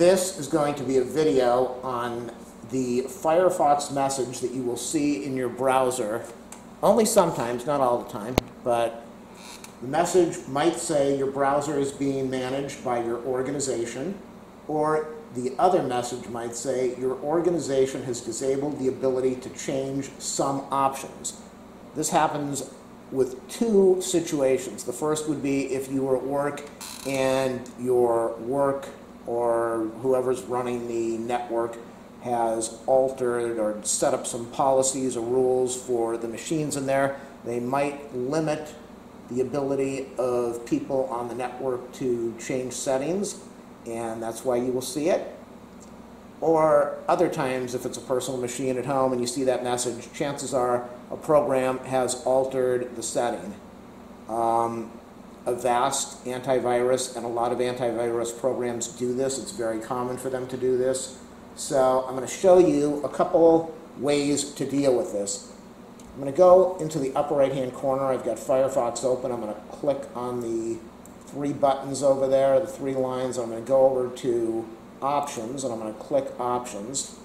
This is going to be a video on the Firefox message that you will see in your browser, only sometimes, not all the time, but the message might say your browser is being managed by your organization, or the other message might say your organization has disabled the ability to change some options. This happens with two situations. The first would be if you were at work and your work or whoever's running the network has altered or set up some policies or rules for the machines in there. They might limit the ability of people on the network to change settings, and that's why you will see it. Or other times, if it's a personal machine at home and you see that message, chances are a program has altered the setting. Um, Avast antivirus and a lot of antivirus programs do this. It's very common for them to do this. So I'm going to show you a couple ways to deal with this. I'm going to go into the upper right hand corner. I've got Firefox open. I'm going to click on the three buttons over there, the three lines. I'm going to go over to options and I'm going to click options.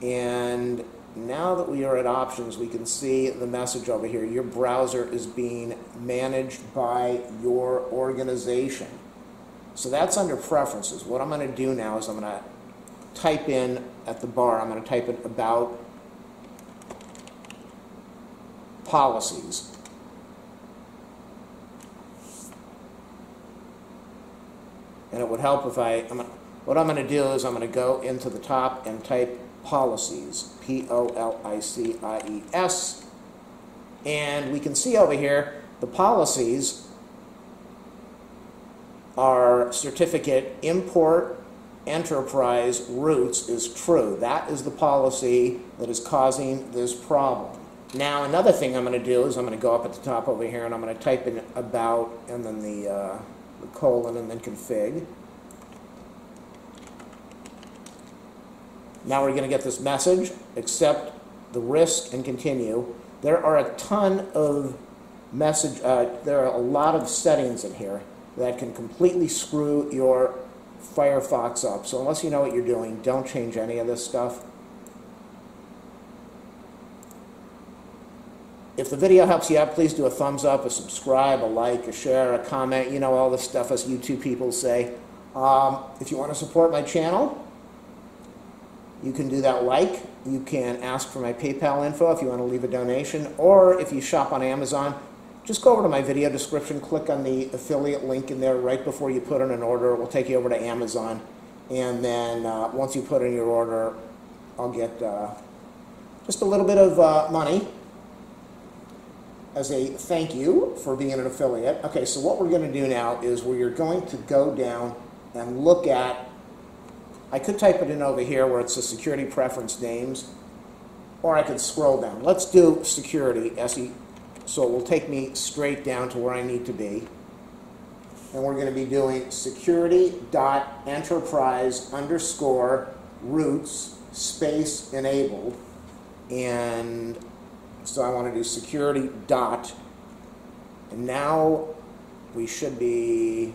And now that we are at options, we can see the message over here. Your browser is being managed by your organization. So that's under preferences. What I'm going to do now is I'm going to type in at the bar, I'm going to type in about policies. And it would help if I, I'm, what I'm going to do is I'm going to go into the top and type policies, P-O-L-I-C-I-E-S. And we can see over here the policies are certificate import enterprise roots is true. That is the policy that is causing this problem. Now another thing I'm going to do is I'm going to go up at the top over here and I'm going to type in about and then the, uh, the colon and then config. Now we're going to get this message, accept the risk and continue. There are a ton of message, uh, there are a lot of settings in here that can completely screw your Firefox up. So unless you know what you're doing, don't change any of this stuff. If the video helps you out, please do a thumbs up, a subscribe, a like, a share, a comment. You know all the stuff us YouTube people say. Um, if you want to support my channel, you can do that like. You can ask for my PayPal info if you want to leave a donation. Or if you shop on Amazon, just go over to my video description, click on the affiliate link in there right before you put in an order. It will take you over to Amazon. And then uh, once you put in your order, I'll get uh, just a little bit of uh, money as a thank you for being an affiliate. Okay, so what we're going to do now is we are going to go down and look at I could type it in over here where it's the security preference names, or I could scroll down. Let's do security, SE, so it will take me straight down to where I need to be. And we're going to be doing security.enterprise underscore roots space enabled. And so I want to do security dot. And now we should be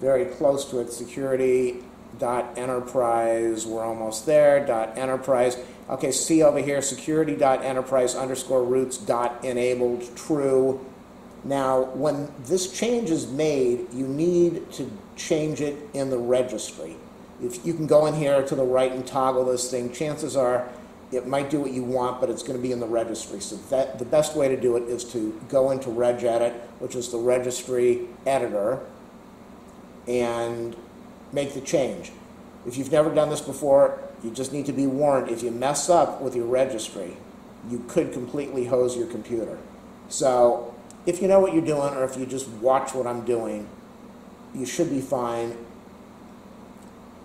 very close to it. Security dot enterprise. We're almost there. Dot enterprise. Okay, see over here. Security dot enterprise underscore roots dot enabled true. Now, when this change is made, you need to change it in the registry. If you can go in here to the right and toggle this thing, chances are it might do what you want, but it's going to be in the registry. So that, the best way to do it is to go into regedit, which is the registry editor, and make the change. If you've never done this before, you just need to be warned. If you mess up with your registry, you could completely hose your computer. So if you know what you're doing or if you just watch what I'm doing, you should be fine.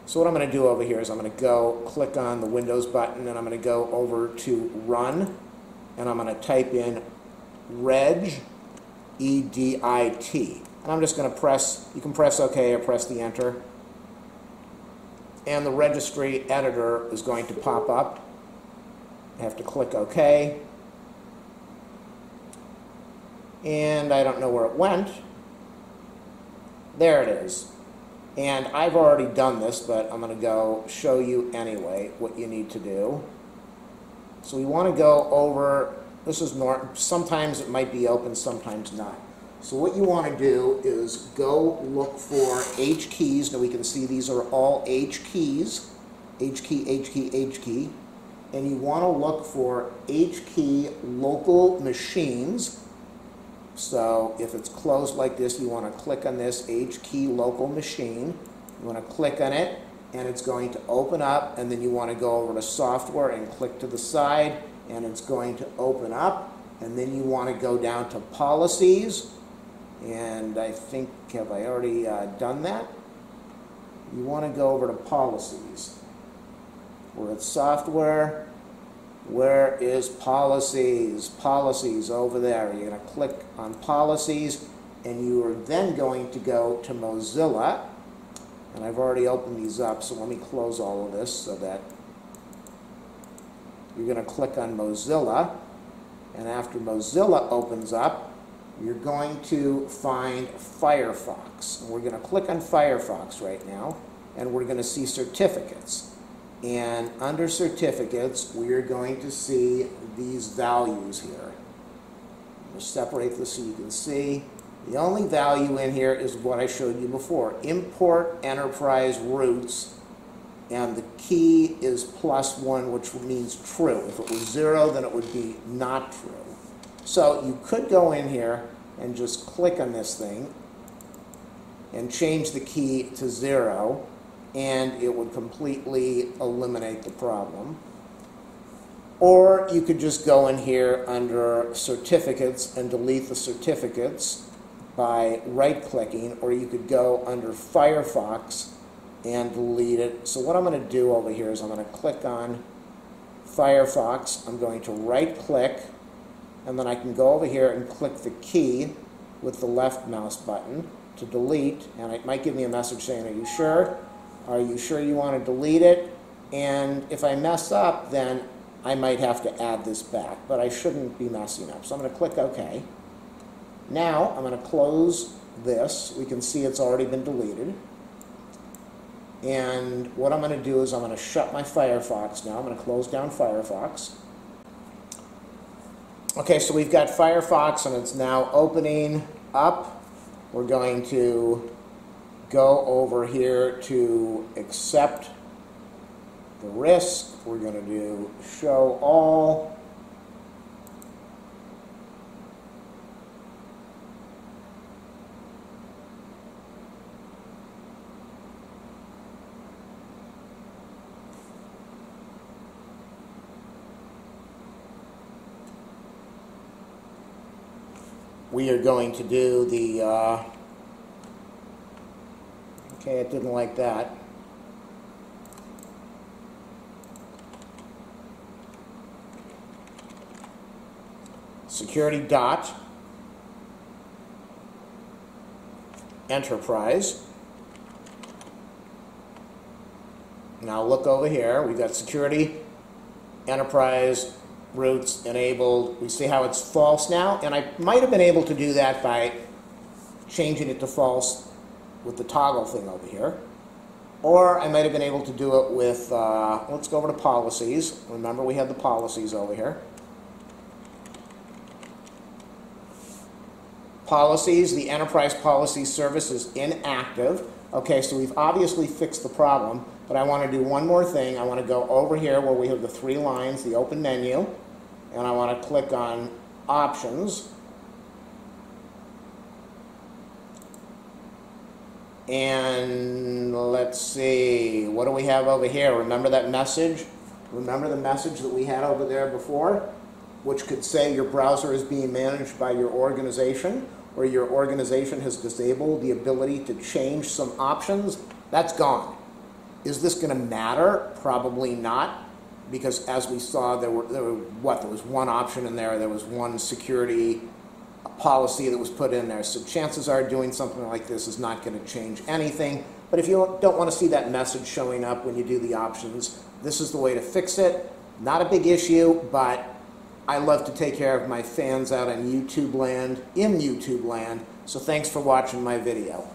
So what I'm going to do over here is I'm going to go click on the Windows button and I'm going to go over to Run and I'm going to type in reg, E-D-I-T. And I'm just going to press, you can press OK or press the Enter. And the registry editor is going to pop up. I have to click OK. And I don't know where it went. There it is. And I've already done this, but I'm going to go show you anyway what you need to do. So we want to go over, this is norm, sometimes it might be open, sometimes not. So what you want to do is go look for H keys. Now we can see these are all H keys. H key, H key, H key. And you want to look for H key local machines. So if it's closed like this, you want to click on this H key local machine. You want to click on it and it's going to open up and then you want to go over to software and click to the side and it's going to open up and then you want to go down to policies and I think have I already uh, done that? You want to go over to policies. Where it's software. Where is policies? Policies over there. You're going to click on policies and you are then going to go to Mozilla. And I've already opened these up, so let me close all of this so that you're going to click on Mozilla. And after Mozilla opens up, you're going to find Firefox. We're going to click on Firefox right now, and we're going to see certificates. And under certificates, we're going to see these values here. I'll separate this so you can see. The only value in here is what I showed you before. Import enterprise roots, and the key is plus one, which means true. If it was zero, then it would be not true. So you could go in here and just click on this thing and change the key to zero, and it would completely eliminate the problem. Or you could just go in here under certificates and delete the certificates by right-clicking, or you could go under Firefox and delete it. So what I'm going to do over here is I'm going to click on Firefox. I'm going to right-click, and then I can go over here and click the key with the left mouse button to delete, and it might give me a message saying, are you sure? Are you sure you want to delete it? And if I mess up, then I might have to add this back, but I shouldn't be messing up. So I'm going to click OK. Now I'm going to close this. We can see it's already been deleted. And what I'm going to do is I'm going to shut my Firefox now. I'm going to close down Firefox. Okay, so we've got Firefox and it's now opening up. We're going to go over here to accept the risk. We're going to do show all. We are going to do the, uh, okay, it didn't like that. Security dot enterprise. Now look over here, we've got security enterprise roots enabled. We see how it's false now, and I might have been able to do that by changing it to false with the toggle thing over here. Or I might have been able to do it with, uh, let's go over to policies. Remember we had the policies over here. Policies, the enterprise policy service is inactive. Okay, so we've obviously fixed the problem, but I want to do one more thing. I want to go over here where we have the three lines, the open menu, and I want to click on options. And let's see, what do we have over here? Remember that message? Remember the message that we had over there before? Which could say your browser is being managed by your organization or your organization has disabled the ability to change some options. That's gone. Is this going to matter? Probably not because as we saw, there were, there were what? There was one option in there. There was one security policy that was put in there. So chances are doing something like this is not going to change anything. But if you don't want to see that message showing up when you do the options, this is the way to fix it. Not a big issue, but I love to take care of my fans out in YouTube land, in YouTube land. So thanks for watching my video.